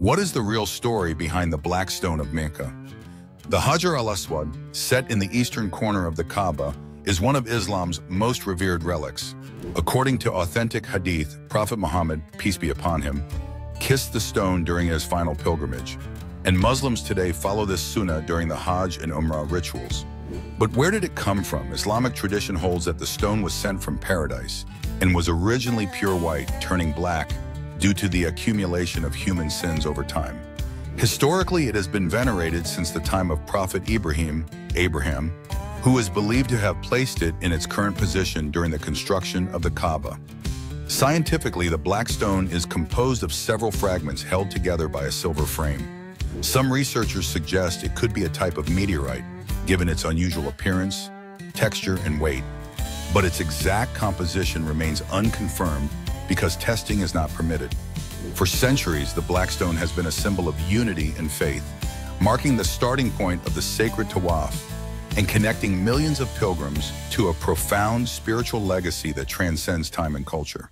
What is the real story behind the Black Stone of Mecca? The Hajar al-Aswad, set in the eastern corner of the Kaaba, is one of Islam's most revered relics. According to authentic hadith, Prophet Muhammad, peace be upon him, kissed the stone during his final pilgrimage, and Muslims today follow this sunnah during the Hajj and Umrah rituals. But where did it come from? Islamic tradition holds that the stone was sent from paradise and was originally pure white, turning black due to the accumulation of human sins over time. Historically, it has been venerated since the time of Prophet Ibrahim, Abraham, who is believed to have placed it in its current position during the construction of the Kaaba. Scientifically, the black stone is composed of several fragments held together by a silver frame. Some researchers suggest it could be a type of meteorite, given its unusual appearance, texture, and weight. But its exact composition remains unconfirmed because testing is not permitted. For centuries, the Black Stone has been a symbol of unity and faith, marking the starting point of the sacred Tawaf and connecting millions of pilgrims to a profound spiritual legacy that transcends time and culture.